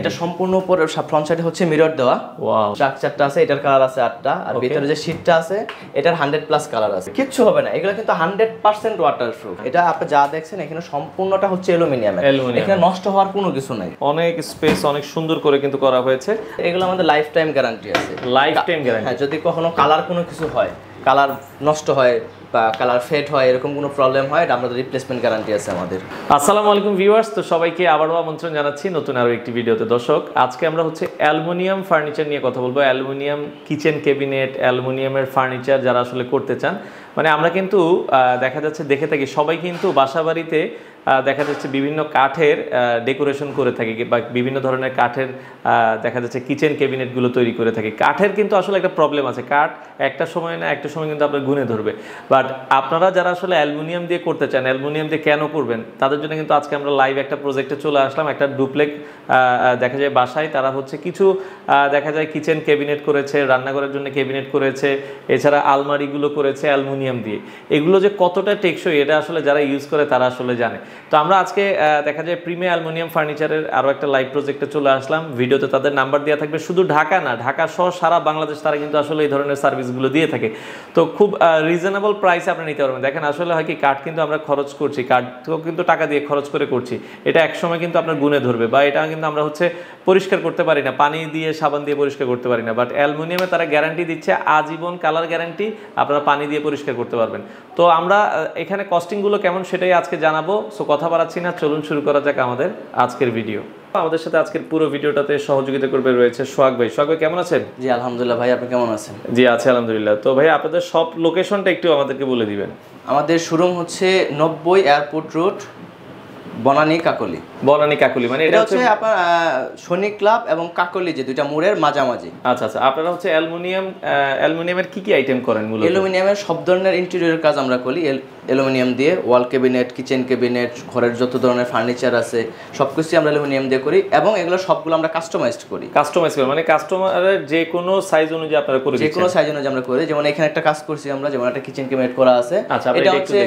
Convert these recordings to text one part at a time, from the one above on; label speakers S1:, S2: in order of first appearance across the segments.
S1: এটা সম্পূর্ণ উপরে ফ্রন্ট সাইডে হচ্ছে মিরর দেওয়া।
S2: ওয়াও
S1: স্ট্রাকচারটা আছে এটার কালার আছে আটটা। আর ভিতরে যে শীটটা আছে এটার হান্ড্রেড প্লাস কালার আছে। কিচ্ছু হবে না এগুলো কিন্তু হান্ড্রেড পার্সেন্ট ওয়াটার প্রুফ এটা আপনি যা দেখছেন এখানে সম্পূর্ণটা হচ্ছে অ্যালুমিনিয়াম। এখানে নষ্ট হওয়ার কোনো কিছু নাই।
S2: অনেক স্পেস অনেক সুন্দর করে কিন্তু করা হয়েছে।
S1: এগুলো আমাদের লাইফ টাইম গ্যারান্টি আছে।
S2: লাইফ টাইম গ্যারান্টি
S1: হ্যাঁ যদি কখনো কালার কোনো কিছু হয় কালার নষ্ট হয় বা কালার ফেড হয়, এরকম কোনো প্রবলেম হয়, এটা আমাদের রিপ্লেসমেন্ট গ্যারান্টি আছে আমাদের।
S2: আসসালামু আলাইকুম ভিউয়ার্স তো সবাইকে আবারও আমন্ত্রণ জানাচ্ছি নতুন আরও একটি ভিডিওতে। দর্শক, আজকে আমরা হচ্ছে অ্যালুমিনিয়াম ফার্নিচার নিয়ে কথা বলব। অ্যালুমিনিয়াম কিচেন ক্যাবিনেট অ্যালুমিনিয়ামের ফার্নিচার যারা আসলে করতে চান। মানে আমরা কিন্তু দেখা যাচ্ছে দেখে থাকি, সবাই কিন্তু বাসা বাড়িতে দেখা যাচ্ছে বিভিন্ন কাঠের ডেকোরেশন করে থাকি বা বিভিন্ন ধরনের কাঠের দেখা যাচ্ছে কিচেন ক্যাবিনেটগুলো তৈরি করে থাকি। কাঠের কিন্তু আসলে একটা প্রবলেম আছে। কাঠ একটা সময় না, একটা সময় কিন্তু আপনার গুনে ধরবে। বাট আপনারা যারা আসলে অ্যালুমিনিয়াম দিয়ে করতে চান, অ্যালুমিনিয়াম দিয়ে কেন করবেন? তাদের জন্য কিন্তু আজকে আমরা লাইভ একটা প্রজেক্টে চলে আসলাম, একটা ডুপ্লেক দেখা যায় বাসায়। তারা হচ্ছে কিছু দেখা যায় কিচেন ক্যাবিনেট করেছে, রান্নাঘরের জন্য ক্যাবিনেট করেছে, এছাড়া আলমারিগুলো করেছে অ্যালুমিনিয়াম দিয়ে। এগুলো যে কতটা টেকসই, এটা আসলে যারা ইউজ করে তারা আসলে জানে। তো আমরা আজকে দেখা যায় প্রিমে অ্যালুমিনিয়াম ফার্নিচারের আরও একটা লাইভ প্রজেক্টে চলে আসলাম। ভিডিওতে তাদের নাম্বার দেওয়া থাকবে শুধু ঢাকা না, ঢাকা সহ সারা বাংলাদেশ তারা কিন্তু আসলে এই ধরনের সার্ভিসগুলো দিয়ে থাকে। তো খুব রিজনেবল প্রাইসে আপনি নিতে পারবেন। দেখেন, আসলে হয় কি কাঠ কিন্তু আমরা খরচ করছি কাঠও কিন্তু টাকা দিয়ে খরচ করে করছি। এটা একসময় কিন্তু আপনার গুণে ধরবে বা এটা কিন্তু আমরা হচ্ছে পরিষ্কার করতে পারি না, পানি দিয়ে, সাবান দিয়ে পরিষ্কার করতে পারি না। বাট অ্যালুমিনিয়ামে তারা গ্যারান্টি দিচ্ছে আজীবন কালার গ্যারান্টি আপনারা পানি দিয়ে পরিষ্কার করতে পারবেন। তো আমরা এখানে কস্টিংগুলো কেমন সেটাই আজকে জানাব। সো কথা বাড়াচ্ছি না চলুন শুরু করা যাক আমাদের আজকের ভিডিও আমাদের সাথে আজকের পুরো ভিডিওটাতে সহযোগিতা করবে রয়েছে সোহাগ ভাই। সোহাগ ভাই কেমন আছেন?
S1: জি আলহামদুলিল্লাহ ভাই আপনি কেমন আছেন?
S2: জি আছে আলহামদুলিল্লাহ। তো ভাই আপনাদের সব লোকেশনটা একটু আমাদেরকে বলে দিবেন।
S1: আমাদের শোরুম হচ্ছে নব্বই এয়ারপোর্ট রোড বনানী কাকলি।
S2: বনানী কাকুলি মানে
S1: এটা হচ্ছে আপনার সৈনিক ক্লাব এবং কাকলি যে দুইটা মোড়ের মাঝামাঝি।
S2: আচ্ছা আচ্ছা আপনারা হচ্ছে অ্যালুমিনিয়াম অ্যালুমিনিয়ামের কি কি আইটেম করেন মূলত?
S1: অ্যালুমিনিয়ামের সব ধরনের ইন্টেরিয়র কাজ আমরা করি। অ্যালুমিনিয়াম দিয়ে ওয়াল ক্যাবিনেট কিচেন ক্যাবিনেট ঘরের যত ধরনের ফার্নিচার আছে সব কিছুই আমরা অ্যালুমিনিয়াম দিয়ে করি এবং এগুলো সবগুলো আমরা কাস্টমাইজড করি।
S2: কাস্টমাইজ করেন মানে কাস্টমারের যে কোনো সাইজ অনুযায়ী আপনারা করে
S1: যে কোনো সাইজ অনুযায়ী আমরা করি। যেমন এখানে একটা কাজ করছি আমরা যেমন একটা কিচেন ক্যাবিনেট করা আছে।
S2: আচ্ছা,
S1: এটা হচ্ছে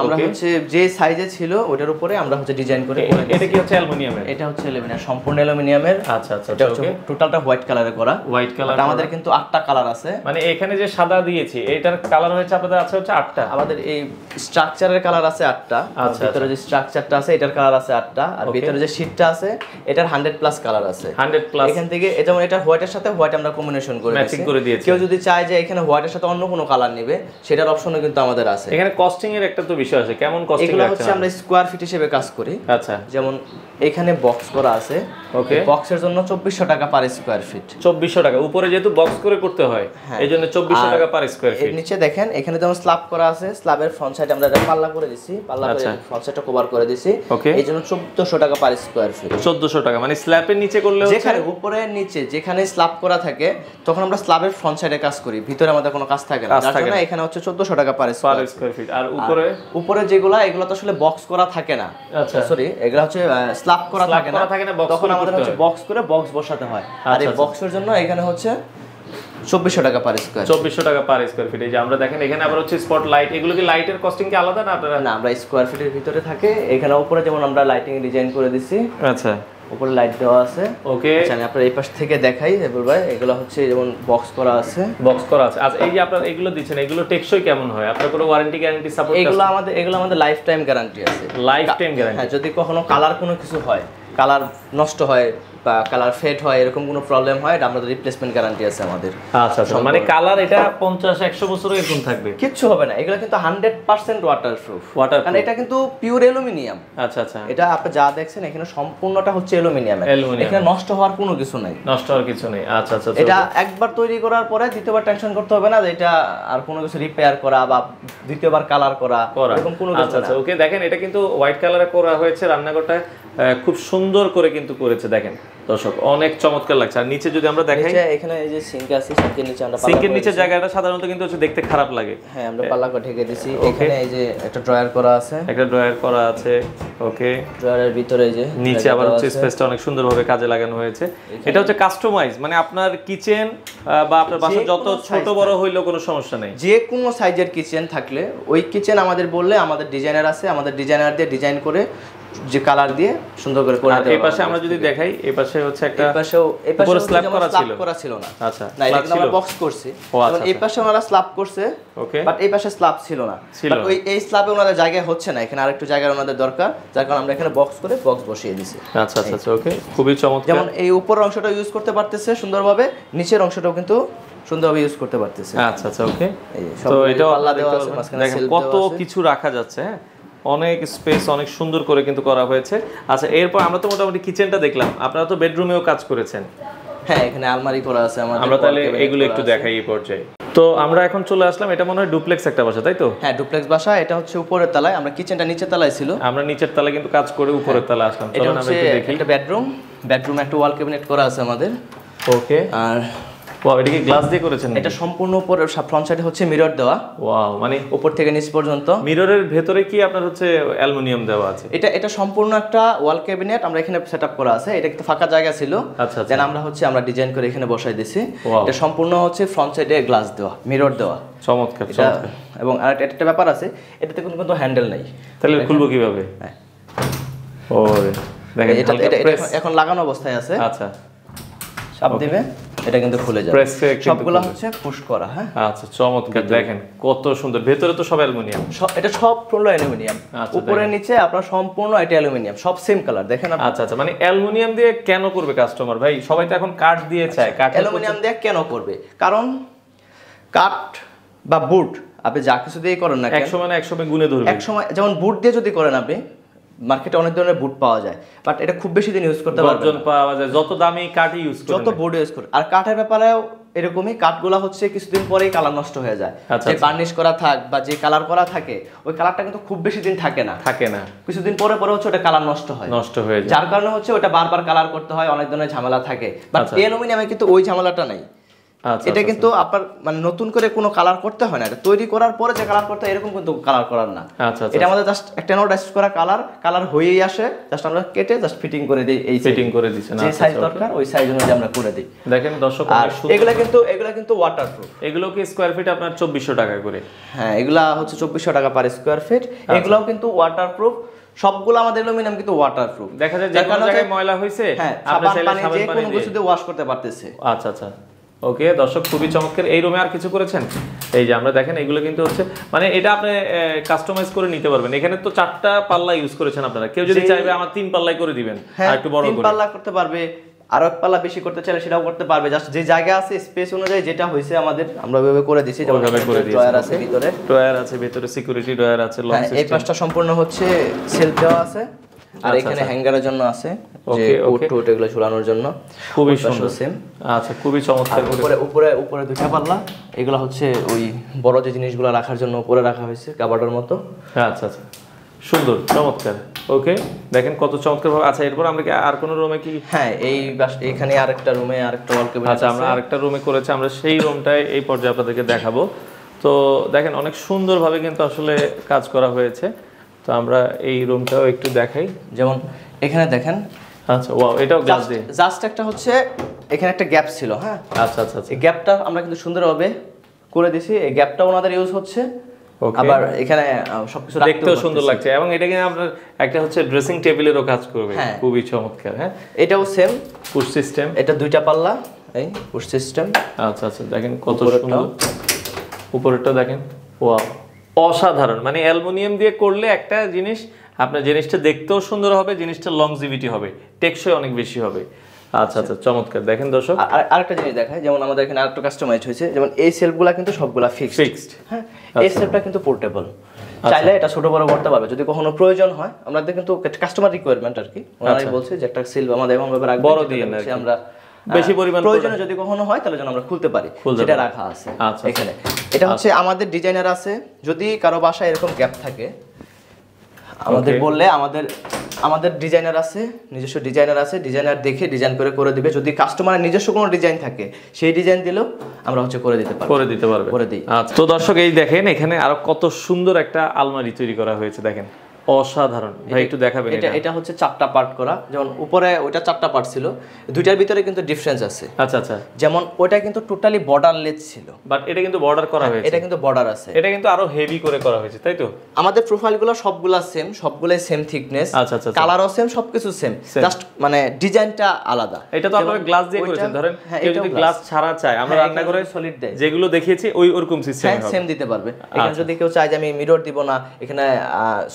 S1: আমরা হচ্ছে যে সাইজে ছিল ওটার উপরে আমরা হচ্ছে ডিজাইন করে করে
S2: এটা কি হচ্ছে অ্যালুমিনিয়ামের?
S1: এটা হচ্ছে অ্যালুমিনিয়াম সম্পূর্ণ অ্যালুমিনিয়ামের।
S2: আচ্ছা আচ্ছা
S1: এটা হচ্ছে টোটালটা হোয়াইট কালারে করা।
S2: হোয়াইট কালার
S1: আমাদের কিন্তু আটটা কালার আছে।
S2: মানে এখানে যে সাদা দিয়েছি এটার কালার হয়েছে আপনাদের আছে হচ্ছে আটটা।
S1: আমাদের এই স্ট্রাকচারের কালার আছে আটটা
S2: আচ্ছা,
S1: ভিতরে যে স্ট্রাকচারটা আছে এটার কালার আছে আটটা আর ভিতরে যে শীটটা আছে এটার হান্ড্রেড প্লাস কালার আছে।
S2: হান্ড্রেড প্লাস
S1: এখান থেকে এটা যেমন এটা হোয়াইটের সাথে হোয়াইট আমরা কম্বিনেশন করে দিয়েছি।
S2: করে দিয়েছি।
S1: কেউ যদি চায় যে এখানে হোয়াইটের সাথে অন্য কোনো কালার নেবে সেটার অপশনও কিন্তু আমাদের আছে।
S2: এখানে কস্টিং এর একটা তো বিষয় আছে কেমন কস্টিং
S1: এগুলো হচ্ছে আমরা স্কোয়ার ফিট হিসেবে কাজ করি।
S2: আচ্ছা।
S1: যেমন এখানে বক্স করা আছে
S2: Okay.
S1: বক্সের জন্য চব্বিশশো টাকা পার স্কোয়ার ফিট
S2: চব্বিশশো টাকা। উপরে যেহেতু বক্স করে করতে হয় এই জন্য চব্বিশশো
S1: হ্যাঁ।
S2: টাকা পার স্কোয়ার ফিট
S1: নিচে দেখেন এখানে যেমন স্ল্যাব করা আছে স্ল্যাবের ফ্রন্ট সাইড আমরা পাল্লা করে দিছি পাল্লা করে
S2: আচ্ছা।
S1: ফ্রন্ট সাইডটা কভার করে দিছি।
S2: Okay.
S1: এই জন্য চোদ্দশো টাকা পার স্কোয়ার ফিট
S2: চোদ্দশো টাকা মানে স্ল্যাপের নিচে করলে
S1: যেখানে উপরে নিচে যেখানে স্ল্যাব করা থাকে তখন আমরা স্ল্যাবের ফ্রন্ট সাইডে কাজ করি ভিতরে আমাদের কোনো কাজ থাকে না। যার জন্য এখানে হচ্ছে চোদ্দশো টাকা পার স্কোয়ার
S2: ফিট আর উপরে?
S1: উপরে যেগুলা এগুলো তো আসলে বক্স করা থাকে না।
S2: আচ্ছা।
S1: সরি এগুলো হচ্ছে স্ল্যাব করা থাকে
S2: থাকে না,
S1: তখন আমাদের হচ্ছে বক্স করে বক্স বসাতে হয় আর
S2: আচ্ছা,
S1: এই
S2: আচ্ছা।
S1: বক্সের জন্য এখানে হচ্ছে চব্বিশশো টাকা পার স্কোয়ার
S2: চব্বিশশো টাকা পার স্কোয়ার ফিট এই যে আমরা দেখেন এখানে আবার হচ্ছে স্পট লাইট এগুলো কি লাইটের কস্টিং কি আলাদা না আপনারা
S1: না আমরা স্কোয়ার ফিটের ভিতরে থাকে। এখানে উপরে যেমন আমরা লাইটিং ডিজাইন করে দিছি
S2: আচ্ছা।
S1: উপরে লাইট দেওয়া আছে।
S2: ওকে
S1: আচ্ছা আমি আপনার এই পাশ থেকে দেখাই এবার ভাই এগুলো হচ্ছে যেমন বক্স করা আছে।
S2: বক্স করা আছে। আচ্ছা এই যে আপনারা এগুলো দিচ্ছেন এগুলো টেকসই কেমন হয়? আপনার কোনো ওয়ারেন্টি গ্যারান্টি সাপোর্ট
S1: এগুলো আমাদের এগুলো আমাদের লাইফ টাইম গ্যারান্টি আছে।
S2: লাইফ টাইম গ্যারান্টি
S1: হ্যাঁ যদি কখনো কালার কোনো কিছু হয় কালার নষ্ট হয় কালার ফেড হয় এরকম কোনো প্রবলেম হয়? এটা আমাদের রিপ্লেসমেন্ট গ্যারান্টি আছে আমাদের।
S2: আচ্ছা আচ্ছা। মানে কালার এটা পঞ্চাশ একশো বছর এরকম থাকবে?
S1: কিচ্ছু হবে না। এগুলো কিন্তু হান্ড্রেড পার্সেন্ট ওয়াটার কারণ এটা কিন্তু পিওর অ্যালুমিনিয়াম
S2: আচ্ছা আচ্ছা।
S1: এটা আপনি যা দেখছেন এখানে সম্পূর্ণটা হচ্ছে অ্যালুমিনিয়াম এখানে নষ্ট হওয়ার কোনো কিছু নাই।
S2: নষ্ট হওয়ার কিছু নেই। আচ্ছা আচ্ছা আচ্ছা।
S1: এটা একবার তৈরি করার পরে দ্বিতীয়বার টেনশন করতে হবে না যে এটা আর কোনো কিছু রিপেয়ার করা বা দ্বিতীয়বার কালার করা এরকম কোনো কিছু
S2: আচ্ছা আচ্ছা। ওকে দেখেন এটা কিন্তু হোয়াইট কালারে করা হয়েছে রান্নাঘরটা খুব সুন্দর করে কিন্তু করেছে দেখেন। দর্শক অনেক চমৎকার লাগছে। আর নিচে যদি আমরা দেখাই
S1: এখানে এই যে সিঙ্ক আছে সিঙ্কের নিচে আমরা
S2: সিঙ্কের নিচে জায়গাটা সাধারণত কিন্তু হচ্ছে দেখতে খারাপ লাগে।
S1: হ্যাঁ আমরা পাল্লা করে ঢেকে দিছি। এখানে এই যে একটা ড্রয়ার করা আছে।
S2: একটা ড্রয়ার করা আছে ওকে
S1: ড্রয়ারের ভিতরে এই যে
S2: নিচে আবার হচ্ছে স্পেসটা অনেক সুন্দরভাবে কাজে লাগানো হয়েছে। এটা হচ্ছে কাস্টমাইজ মানে আপনার কিচেন বা আপনার বাসা যত ছোট বড় হইলেও কোনো সমস্যা নেই।
S1: যে কোনো সাইজের কিচেন থাকলে ওই কিচেন আমাদের বললে আমাদের ডিজাইনার আছে আমাদের ডিজাইনার দিয়ে ডিজাইন করে যে কালার দিয়ে সুন্দর করে করে দিতে
S2: এই পাশে আমরা যদি দেখাই এই পাশে হচ্ছে একটা
S1: এই পাশেও এই পাশে
S2: slab করা ছিল?
S1: করা ছিল না।
S2: আচ্ছা
S1: না এটা কিন্তু আমরা বক্স করছি।
S2: ও, আচ্ছা,
S1: যেমন এই পাশে ওনারা স্ল্যাব করছে
S2: ওকে
S1: বাট এই পাশে স্ল্যাব ছিল না।
S2: না।
S1: ওই এই স্ল্যাবে ওনাদের জায়গায় হচ্ছে না এখানে আরেকটু জায়গা ওনাদের দরকার যার কারণে আমরা এখানে বক্স করে বক্স বসিয়ে দিছি।
S2: আচ্ছা আচ্ছা আচ্ছা ওকে খুবই চমৎকার।
S1: যেমন এই উপরের অংশটা ইউজ করতে পারতেছে সুন্দরভাবে নিচের অংশটাও কিন্তু সুন্দরভাবে ইউজ করতে পারতেছে।
S2: আচ্ছা আচ্ছা ওকে তো এটাও আপনারা
S1: দেওয়া আছে,
S2: কত কিছু রাখা যাচ্ছে হ্যাঁ? অনেক স্পেস অনেক সুন্দর করে কিন্তু করা হয়েছে। আচ্ছা এরপর আমরা তো মোটামুটি কিচেনটা দেখলাম। আপনারা তো বেডরুমেও কাজ করেছেন।
S1: হ্যাঁ এখানে আলমারি করা আছে আমাদের
S2: আমরা তাহলে এগুলো একটু দেখাই এই পর্যায়ে। তো আমরা এখন চলে আসলাম এটা মনে হয় ডুপ্লেক্স একটা বাসা তাই তো?
S1: হ্যাঁ ডুপ্লেক্স বাসা এটা হচ্ছে উপরের তলায়। আমরা কিচেনটা নিচের তলায় ছিল।
S2: আমরা নিচের তলায় কিন্তু কাজ করে উপরের তলায় আসলাম।
S1: এটা
S2: চলুন আমরা
S1: হচ্ছে
S2: একটু দেখি।
S1: একটা বেডরুম বেডরুমে একটা ওয়াল ক্যাবিনেট করা আছে আমাদের।
S2: ওকে
S1: আর
S2: ওয়াও এটা কি গ্লাস দিয়ে করেছেন
S1: এটা সম্পূর্ণ উপর ফ্রন্ট সাইডে হচ্ছে মিরর দেওয়া।
S2: ওয়াও মানে
S1: উপর থেকে নিচ পর্যন্ত।
S2: মিররের ভেতরে কি আপনার হচ্ছে অ্যালুমিনিয়াম দেওয়া আছে?
S1: এটা এটা সম্পূর্ণ একটা ওয়াল ক্যাবিনেট আমরা এখানে সেট করা আছে। এটা কিন্তু ফাঁকা জায়গা ছিল।
S2: আচ্ছা, আচ্ছা।
S1: দেন আমরা হচ্ছে আমরা ডিজাইন করে এখানে বসাই দিছি। এটা সম্পূর্ণ হচ্ছে ফ্রন্ট সাইডে গ্লাস দেওয়া মিরর দেওয়া।
S2: চমৎকার চমৎকার।
S1: এবং আর একটা- একটা ব্যাপার আছে এটাতে কোনো কিন্তু হ্যান্ডেল নাই।
S2: তাহলে খুলবো কীভাবে?
S1: হ্যাঁ।
S2: ও দেখেন
S1: এটা এখন লাগানো অবস্থায় আছে।
S2: আচ্ছা।
S1: চাপ দিবে। এটা কিন্তু খুলে যাবে। সবগুলো হচ্ছে পুশ করা হ্যাঁ?
S2: আচ্ছা চমৎকার। দেখেন কত সুন্দর। ভেতরে তো সব অ্যালুমিনিয়াম।
S1: এটা সব পুরো অ্যালুমিনিয়াম।
S2: আচ্ছা,
S1: উপরে নিচে আপনার সম্পূর্ণ এটা অ্যালুমিনিয়াম সব সেম কালার দেখেন আপনি।
S2: আচ্ছা আচ্ছা মানে অ্যালুমিনিয়াম দিয়ে কেন করবে কাস্টমার ভাই সবাই তো এখন কাঠ দিয়ে চায় কাঠ
S1: অ্যালুমিনিয়াম দিয়ে কেন করবে? কারণ কাঠ বা বুট আপনি যা কিছু দিয়ে করেন না কেন,
S2: না এক সময় গুনে ধরবে।
S1: এক সময় যেমন বুট দিয়ে যদি করেন আপনি মার্কেটে অনেক ধরনের বুট পাওয়া যায় বাট এটা খুব বেশি দিন ইউজ করতে পারবেন
S2: পাওয়া যায় যত দামি কাঠই ইউজ করে
S1: যত বোর্ড ইউজ করে আর কাঠের ব্যাপারেও এরকমই কাঠগুলা হচ্ছে কিছুদিন পরেই কালার নষ্ট হয়ে যায়।
S2: আচ্ছা,
S1: যে
S2: আচ্ছা।
S1: বার্নিশ করা থাক বা যে কালার করা থাকে ওই কালারটা কিন্তু খুব বেশি দিন থাকে না।
S2: থাকে না।
S1: কিছুদিন পরে পরে হচ্ছে ওটা কালার নষ্ট হয়।
S2: নষ্ট হয়ে যায়।
S1: যার কারণে হচ্ছে ওটা বারবার কালার করতে হয় অনেক ধরনের ঝামেলা থাকে। বাট
S2: আচ্ছা।
S1: অ্যালুমিনিয়ামে কিন্তু ওই ঝামেলাটা নাই।
S2: আচ্ছা
S1: এটা কিন্তু আপনার মানে নতুন করে কোনো কালার করতে হয় না। এটা তৈরি করার পরে যে কালার করতে হয় এরকম কিন্তু কালার করার না।
S2: আচ্ছা আচ্ছা
S1: এটা আমাদের জাস্ট একটা নোট নোটাইজ করা কালার কালার হয়েই আসে জাস্ট আমরা কেটে জাস্ট ফিটিং করে দিই এই
S2: ফিটিং করে দিচ্ছেন
S1: যে
S2: আচ্ছা,
S1: সাইজ
S2: আচ্ছা,
S1: দরকার ওই সাইজ অনুযায়ী আমরা করে দিই।
S2: দেখেন দর্শক
S1: আর। এগুলা কিন্তু এগুলা কিন্তু ওয়াটারপ্রুফ
S2: এগুলো কি স্কোয়ার ফিট আপনার চব্বিশশো টাকা করে।
S1: হ্যাঁ এগুলা হচ্ছে চব্বিশশো টাকা পার স্কোয়ার ফিট
S2: আচ্ছা।
S1: এগুলাও কিন্তু ওয়াটারপ্রুফ সবগুলো আমাদের অ্যালুমিনিয়াম কিন্তু ওয়াটারপ্রুফ
S2: দেখা যায় যে কোনো জায়গায় ময়লা হয়েছে
S1: হ্যাঁ
S2: আপনি
S1: সাবান
S2: চাইলে
S1: পানি
S2: সাবান
S1: যে কোনো
S2: দিয়ে।
S1: ওয়াশ করতে পারতেছে।
S2: আচ্ছা আচ্ছা। ওকে দর্শক খুবই চমৎকার। এই রুমে আর কিছু করেছেন? এই যে আমরা দেখেন এগুলো কিন্তু হচ্ছে মানে এটা আপনি কাস্টমাইজ করে নিতে পারবেন। এখানে তো চারটা পাল্লা ইউজ করেছেন আপনারা। কেউ যদি চাইবে আমার তিন পাল্লাই করে দিবেন
S1: হ্যাঁ
S2: আর একটু বড় করে।
S1: পাল্লা করতে পারবে আরও এক পাল্লা বেশি করতে চাইলে সেটাও করতে পারবে। জাস্ট যে জায়গা আছে স্পেস অনুযায়ী যেটা হয়েছে আমাদের আমরা ওইভাবে করে দিছি যেমন
S2: ওইভাবে করে দিয়েছেন,
S1: ড্রয়ার আছে ভিতরে।
S2: ড্রয়ার আছে ভেতরে সিকিউরিটি ড্রয়ার আছে লং
S1: হ্যাঁ এই পাশটা সম্পূর্ণ হচ্ছে সেলফ দেওয়া আছে। আর
S2: আচ্ছা,
S1: এখানে
S2: আচ্ছা।
S1: হ্যাঙ্গারের জন্য আছে যে কোট. এগুলো ঝুলানোর জন্য।
S2: খুবই সুন্দর।
S1: সেম
S2: আচ্ছা খুবই চমৎকার
S1: উপরে উপরে উপরে দুইটা পাল্লা। এগুলো হচ্ছে ওই বড় যে জিনিসগুলো রাখার জন্য উপরে রাখা হয়েছে কাবার্ডের মতো।
S2: আচ্ছা আচ্ছা। সুন্দর চমৎকার। ওকে দেখেন কত চমৎকার ভাবে আচ্ছা এরপর আমরা কি আর কোনো রুমে কি
S1: হ্যাঁ এই এখানে আরেকটা রুমে আরেকটা ওয়াল ক্যাবিনেট
S2: আচ্ছা আমরা আরেকটা রুমে করেছি আমরা সেই রুমটায় এই পর্যায়ে আপনাদেরকে দেখাবো। তো দেখেন অনেক সুন্দরভাবে কিন্তু আসলে কাজ করা হয়েছে। তো আমরা এই রুমটাও একটু দেখাই।
S1: যেমন এখানে দেখেন।
S2: আচ্ছা ওয়াও এটাও গ্লাস দিয়ে।
S1: জাস্ট একটা হচ্ছে এখানে একটা গ্যাপ ছিল হ্যাঁ?
S2: আচ্ছা আচ্ছা আচ্ছা।
S1: এই গ্যাপটা আমরা কিন্তু সুন্দরভাবে করে দিছি এই গ্যাপটা ওনাদের ইউজ হচ্ছে। আবার এখানে সবকিছু
S2: দেখতেও সুন্দর লাগছে। এবং এটা কিন্তু আপনার একটা হচ্ছে ড্রেসিং টেবিলেরও কাজ করবে।
S1: হ্যাঁ।
S2: খুবই চমৎকার হ্যাঁ?
S1: এটাও সেম
S2: পুশ সিস্টেম
S1: এটা দুইটা পাল্লা এই পুশ সিস্টেম
S2: আচ্ছা আচ্ছা দেখেন কত। সুন্দর। উপরেরটা দেখেন ওয়াও অসাধারণ। মানে অ্যালুমিনিয়াম দিয়ে করলে একটা জিনিস আপনার জিনিসটা দেখতেও সুন্দর হবে জিনিসটা লংজিভিটি হবে টেকসই অনেক বেশি হবে। আচ্ছা আচ্ছা চমৎকার। দেখেন দর্শক।
S1: আর আরেকটা জিনিস দেখায় যেমন আমাদের এখানে আরেকটা কাস্টমাইজ হয়েছে যেমন এই সেলফগুলা কিন্তু সবগুলা ফিক্সড
S2: ফিক্সড
S1: হ্যাঁ এই সেলফটা কিন্তু পোর্টেবল চাইলে এটা ছোট বড় করতে পারবে যদি কখনো প্রয়োজন হয় আমাদের কিন্তু কাস্টমার রিকোয়ারমেন্ট আর কি। ওনারাই বলছে যে একটা সেলফ আমাদের এমন ভাবে রাখবেন
S2: বড় কি।
S1: আমরা
S2: বেশি পরিমাণ
S1: প্রয়োজনে যদি কখনো হয় তাহলে যেন আমরা খুলতে পারি। সেটা রাখা আছে
S2: আচ্ছা,
S1: এখানে। এটা হচ্ছে আমাদের ডিজাইনার আছে। যদি কারও বাসায় এরকম গ্যাপ থাকে আমাদের বললে আমাদের আমাদের ডিজাইনার আছে নিজস্ব ডিজাইনার আছে ডিজাইনার দেখে ডিজাইন করে করে দিবে। যদি কাস্টমারের নিজস্ব কোনো ডিজাইন থাকে সেই ডিজাইন দিলেও আমরা হচ্ছে করে দিতে পারব।
S2: করে দিতে পারবে।
S1: করে দিই।
S2: আচ্ছা তো দর্শক এই দেখেন এখানে আরও কত সুন্দর একটা আলমারি তৈরি করা হয়েছে দেখেন। অসাধারণ। ভাই একটু দেখাবেন
S1: এটা এটা। হচ্ছে চারটা পার্ট করা। যেমন উপরে ওইটা চারটা পার্ট ছিল দুইটার ভিতরে কিন্তু ডিফারেন্স আছে।
S2: আচ্ছা আচ্ছা।
S1: যেমন ওইটা কিন্তু টোটালি বর্ডারলেস ছিল।
S2: বাট এটা কিন্তু বর্ডার করা হয়েছে।
S1: এটা কিন্তু বর্ডার আছে।
S2: এটা কিন্তু আরও হেভি করে করা হয়েছে তাই তো?
S1: আমাদের প্রোফাইলগুলো সবগুলা সেম সবগুলাই সেম থিকনেস
S2: আচ্ছা আচ্ছা আচ্ছা।
S1: কালারও সেম সবকিছু সেম জাস্ট মানে ডিজাইনটা আলাদা।
S2: এটা তো আপনারা গ্লাস দিয়ে করেছেন ধরেন
S1: হ্যাঁ,
S2: কেউ যদি গ্লাস ছাড়া চায় আমরা রান্না করে
S1: সলিড দেয়
S2: যেগুলো দেখিয়েছি ওই ওরকম সিস্টেম
S1: হ্যাঁ সেম দিতে পারবে। এখানে
S2: আচ্ছা।
S1: যদি কেউ চায় যে আমি মিরর দিব না এখানে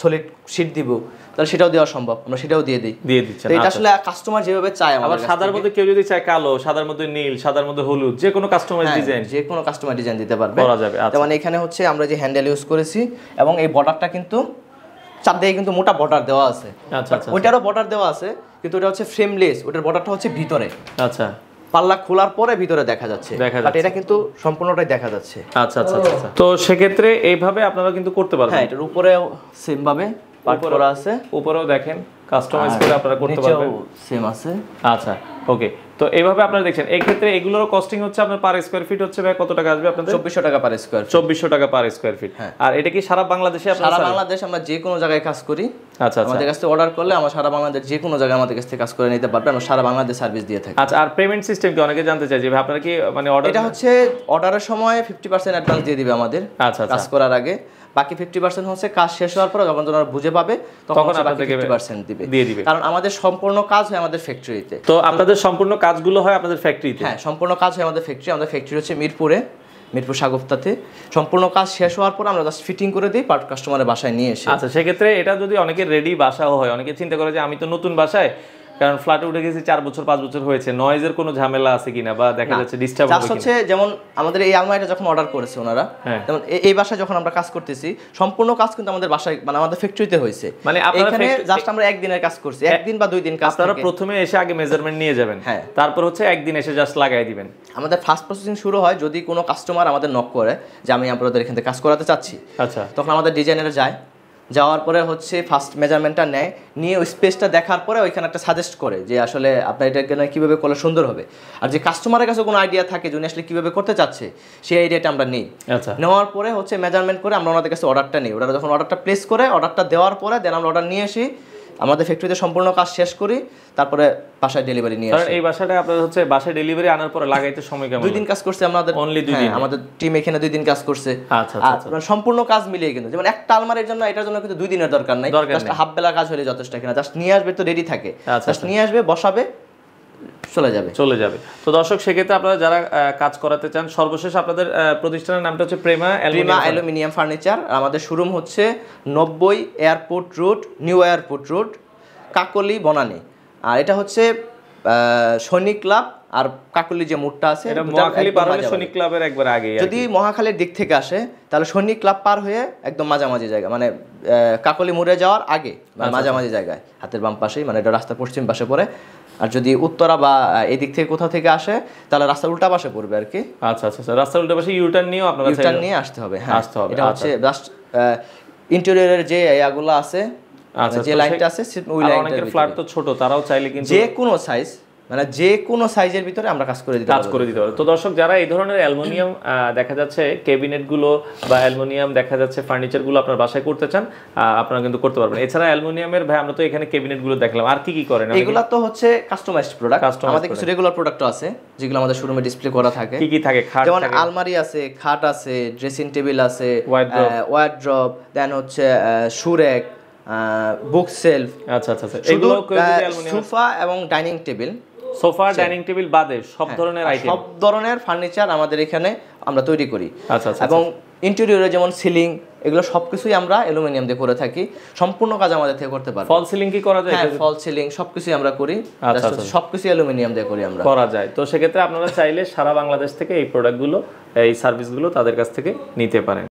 S1: সলিড শীট দিব তাহলে সেটাও দেওয়া সম্ভব। আমরা সেটাও দিয়ে দিই।
S2: দিয়ে দিচ্ছেন
S1: তো এটা আসলে কাস্টমার যেভাবে চায়
S2: আবার সাদার মধ্যে কেউ যদি চায় কালো সাদার মধ্যে নীল সাদার মধ্যে হলুদ যে কোনো কাস্টমাইজ
S1: হ্যাঁ,
S2: ডিজাইন
S1: যে কোনো কাস্টমার ডিজাইন দিতে পারবে।
S2: করা যাবে আচ্ছা।
S1: এখানে হচ্ছে আমরা যে হ্যান্ডেল ইউজ করেছি এবং এই বর্ডারটা কিন্তু চারদিকে কিন্তু মোটা বর্ডার দেওয়া আছে।
S2: আচ্ছা আচ্ছা
S1: ওইটারও বর্ডার দেওয়া আছে কিন্তু ওটা হচ্ছে ফ্রেমলেস ওটার বর্ডারটা হচ্ছে ভিতরে।
S2: আচ্ছা।
S1: পাল্লা খোলার পরে ভিতরে দেখা যাচ্ছে। বাট এটা কিন্তু সম্পূর্ণটাই দেখা যাচ্ছে।
S2: আচ্ছা আচ্ছা আচ্ছা, আচ্ছা। তো সেক্ষেত্রে এইভাবে আপনারা কিন্তু করতে পারবেন।
S1: হ্যাঁ এটার উপরেও সেম ভাবে
S2: উপরেও-
S1: করা আছে।
S2: উপরেও দেখেন কাস্টমাইজ করে আপনারা করতে পারবেন।
S1: সেম আছে।
S2: আচ্ছা ওকে তো এইভাবে আপনারা দেখছেন এই ক্ষেত্রে এগুলোর কস্টিং হচ্ছে আপনার পার স্কোয়ার ফিট হচ্ছে ভাই কত টাকা আসবে আপনাদের?
S1: চব্বিশশো টাকা পার স্কোয়ার
S2: চব্বিশশো টাকা পার স্কোয়ার ফিট আর এটা কি সারা বাংলাদেশে আপনারা
S1: সারা বাংলাদেশ আমরা যে কোনো জায়গায় কাজ করি।
S2: আচ্ছা আচ্ছা।
S1: আমাদের কাছ অর্ডার করলে আমরা সারা বাংলাদেশ যে কোনো জায়গায় আমাদের কাছ থেকে কাজ করে নিতে পারবে আমরা সারা বাংলাদেশ সার্ভিস দিয়ে থাকি।
S2: আচ্ছা আর পেমেন্ট সিস্টেম কি অনেকে জানতে চাই যে ভাই আপনারা কি মানে অর্ডার
S1: এটা হচ্ছে অর্ডারের সময় ফিফটি পার্সেন্ট অ্যাডভান্স দিয়ে দিবে আমাদের
S2: আচ্ছা আচ্ছা।
S1: কাজ করার আগে। বাকি ফিফটি পার্সেন্ট হচ্ছে কাজ শেষ হওয়ার পরে যখন তোমরা বুঝে পাবে তখন
S2: আপনাদেরকে
S1: ফিফটি পার্সেন্ট দিবে।
S2: দিয়ে দিবে।
S1: কারণ আমাদের সম্পূর্ণ কাজ হয় আমাদের ফ্যাক্টরিতে
S2: তো আপনাদের সম্পূর্ণ কাজগুলো হয় আপনাদের ফ্যাক্টরিতে
S1: হ্যাঁ সম্পূর্ণ কাজ হয় আমাদের ফ্যাক্টরি আমাদের ফ্যাক্টরি হচ্ছে মিরপুরে মিরপুর সাগফতাতে সম্পূর্ণ কাজ শেষ হওয়ার পর আমরা জাস্ট ফিটিং করে দিই পার্ট কাস্টমারের বাসায় নিয়ে এসে।
S2: আচ্ছা সেক্ষেত্রে এটা যদি অনেকে রেডি বাসাও হয় অনেকে চিন্তা করে যে আমি তো নতুন বাসায় কারণ ফ্ল্যাটে উঠে গেছি চার বছর পাঁচ বছর হয়েছে। নয়েজের কোনো ঝামেলা আছে কিনা বা দেখা যাচ্ছে ডিস্টার্ব হবে
S1: হচ্ছে যেমন আমাদের এই আলমারিটা যখন অর্ডার করেছে ওনারা
S2: হ্যাঁ।
S1: যেমন এই বাসায় যখন আমরা কাজ করতেছি সম্পূর্ণ কাজ কিন্তু আমাদের বাসায় মানে আমাদের ফ্যাক্টরিতে হয়েছে।
S2: মানে
S1: এখানে জাস্ট আমরা একদিনের কাজ করছি একদিন বা দুই দিন কাজ
S2: আপনারা প্রথমে এসে আগে মেজারমেন্ট নিয়ে যাবেন।
S1: হ্যাঁ।
S2: তারপর হচ্ছে একদিন এসে জাস্ট লাগাই দিবেন।
S1: আমাদের ফার্স্ট প্রসেসিং শুরু হয় যদি কোনো কাস্টমার আমাদের নক করে যে আমি আপনাদের এখান থেকে কাজ করাতে চাচ্ছি।
S2: আচ্ছা।
S1: তখন আমাদের ডিজাইনার যায় যাওয়ার পরে হচ্ছে ফার্স্ট মেজারমেন্টটা নেয় নিয়ে ওই স্পেসটা দেখার পরে ওইখানে একটা সাজেস্ট করে যে আসলে আপনার এটা কেন কীভাবে করলে সুন্দর হবে। আর যে কাস্টমারের কাছে কোনো আইডিয়া থাকে যে উনি আসলে কীভাবে করতে চাচ্ছে সেই আইডিয়াটা আমরা নিই।
S2: আচ্ছা।
S1: নেওয়ার পরে হচ্ছে মেজারমেন্ট করে আমরা ওনাদের কাছে অর্ডারটা নিই। ওরা যখন অর্ডারটা প্লেস করে অর্ডারটা দেওয়ার পরে দেন আমরা অর্ডার নিয়ে আসি। আমাদের ফ্যাক্টরিতে সম্পূর্ণ কাজ শেষ করি তারপরে বাসায় ডেলিভারি নিয়ে আসি।
S2: এই বাসাটা আপনাদের হচ্ছে বাসায় ডেলিভারি আনার পরে লাগাইতে সময় কেমন
S1: দুই দিন কাজ করছে আমাদের
S2: অনলি দুই
S1: হ্যাঁ,
S2: দিন?
S1: আমাদের টিম এখানে দুই দিন কাজ করছে।
S2: আচ্ছা আচ্ছা
S1: মানে সম্পূর্ণ কাজ মিলিয়ে কিন্তু যেমন একটা আলমারির জন্য এটার জন্য কিন্তু দুই দিনের দরকার নাই। জাস্ট হাফ বেলা কাজ হলে যথেষ্ট কিনা জাস্ট নিয়ে আসবে তো রেডি থাকে।
S2: আচ্ছা,
S1: জাস্ট নিয়ে আসবে বসাবে চলে যাবে।
S2: চলে যাবে। তো দর্শক সেক্ষেত্রে আপনারা যারা কাজ করাতে চান সর্বশেষ আপনাদের প্রতিষ্ঠানের নামটা হচ্ছে প্রেমা
S1: প্রিমা
S2: অ্যালুমিনিয়াম
S1: ফার্নিচার। আর আমাদের শোরুম হচ্ছে নব্বই airport road new airport road Kakoli Banani. আর এটা হচ্ছে সৈনিক ক্লাব আর কাকলি যে মোড়টা আছে
S2: মহাখালী পার হলে সৈনিক ক্লাবের একবার আগে
S1: যদি মহাখালীর দিক থেকে আসে তাহলে সৈনিক ক্লাব পার হয়ে একদম মাঝামাঝি জায়গা মানে কাকলি মোড়ে যাওয়ার আগে মানে
S2: আচ্ছা,
S1: মাঝামাঝি জায়গায় হাতের বাম পাশেই মানে এটা রাস্তার পশ্চিম পাশে পড়ে। আর যদি উত্তরা বা এদিক থেকে কোথাও থেকে আসে তাহলে রাস্তার উল্টা পাশে পড়বে আর কি।
S2: আচ্ছা আচ্ছা আচ্ছা রাস্তার উল্টা পাশে ইউটার্ন নিয়েও আপনার
S1: ইউটার্ন নিয়ে আসতে হবে হ্যাঁ।
S2: আসতে হবে,
S1: এটা হচ্ছে জাস্ট ইন্টেরিয়রের যে এয়াগুলো আছে
S2: আচ্ছা,
S1: যে
S2: তো
S1: লাইনটা আছে ওই লাইনটা
S2: ফ্ল্যাট তো ছোট তারাও চাইলে কিন্তু
S1: যে কোনো সাইজ মানে যে কোনো সাইজের ভিতরে আমরা কাজ করে দিতে
S2: কাজ করে দিতে পারবে। তো দর্শক যারা এই ধরনের অ্যালুমিনিয়াম দেখা যাচ্ছে ক্যাবিনেটগুলো বা অ্যালুমিনিয়াম দেখা যাচ্ছে ফার্নিচারগুলো আপনার বাসায় করতে চান আপনারা কিন্তু করতে পারবেন। এছাড়া অ্যালুমিনিয়ামের ভাই আমরা তো এখানে ক্যাবিনেটগুলো দেখলাম। আর কি কি করেন?
S1: এগুলা তো হচ্ছে কাস্টমাইজড প্রোডাক্ট আমাদের কিছু রেগুলার প্রোডাক্টও আছে যেগুলো আমাদের শোরুমে ডিসপ্লে করা থাকে।
S2: কি কি থাকে? খাট
S1: যেমন আলমারি আছে খাট আছে ড্রেসিং টেবিল আছে। ওয়ার্ড্রপ দেন হচ্ছে সুরেক বুক সেলফ
S2: আচ্ছা আচ্ছা আচ্ছা। এগুলো
S1: সোফা এবং dining table
S2: sofa dining table বাদে সব ধরনের আইটেম
S1: সব ধরনের ফার্নিচার আমাদের এখানে আমরা তৈরি করি।
S2: আচ্ছা আচ্ছা
S1: এবং ইন্টেরিয়রে যেমন সিলিং এগুলো সবকিছুই আমরা অ্যালুমিনিয়াম দিয়ে করে থাকি। সম্পূর্ণ কাজ আমাদের থেকে করতে পারব।
S2: ফল সিলিং কি করা যায়?
S1: হ্যাঁ ফল সিলিং সবকিছুই আমরা করি।
S2: আচ্ছা,
S1: সবকিছু অ্যালুমিনিয়াম দিয়ে করি আমরা।
S2: করা যায়। তো সেক্ষেত্রে আপনারা চাইলে সারা বাংলাদেশ থেকে এই প্রোডাক্টগুলো এই সার্ভিসগুলো তাদের কাছ থেকে নিতে পারেন।